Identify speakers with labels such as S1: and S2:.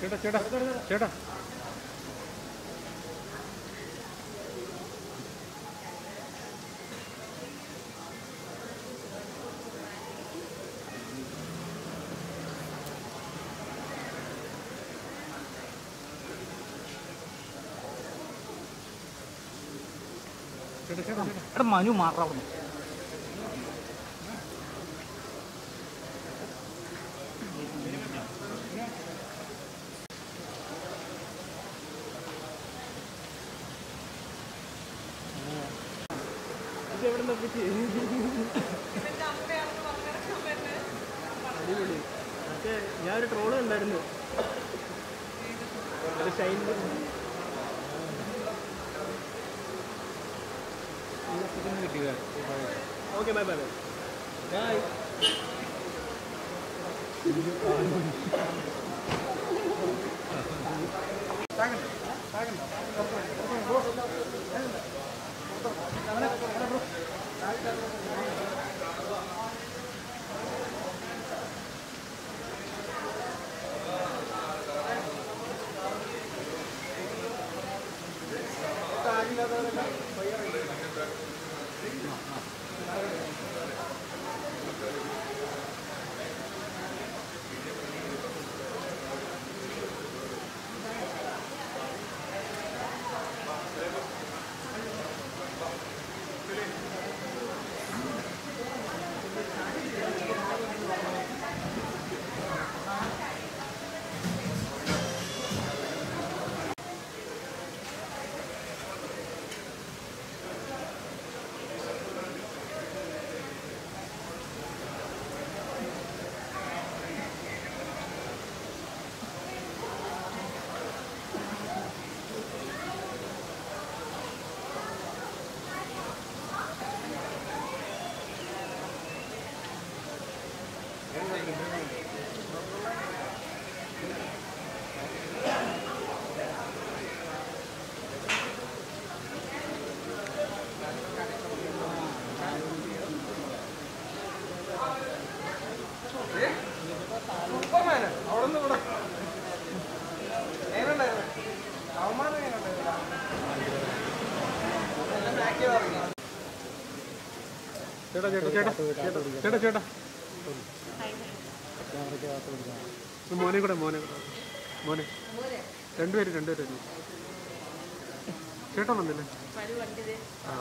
S1: ചേട്ടാ ചേട്ടാ ചേട്ടാ.
S2: എടാ മനു മാറാ
S3: അടിപൊളി. മറ്റേ ഞാനൊരു ട്രോൾ കണ്ടായിരുന്നു. Shine okay bye bye bye bye
S1: കാര്യമില്ലാത്തവരല്ല ചേട്ടാ ചേട്ടാ ചേട്ടാ ചേട്ടാ ചേട്ടാ. മോനെ കൂടെ മോനെ മോനെ. രണ്ടുപേര് രണ്ടുപേര് ചേട്ടൻ വന്നില്ലേ? ആ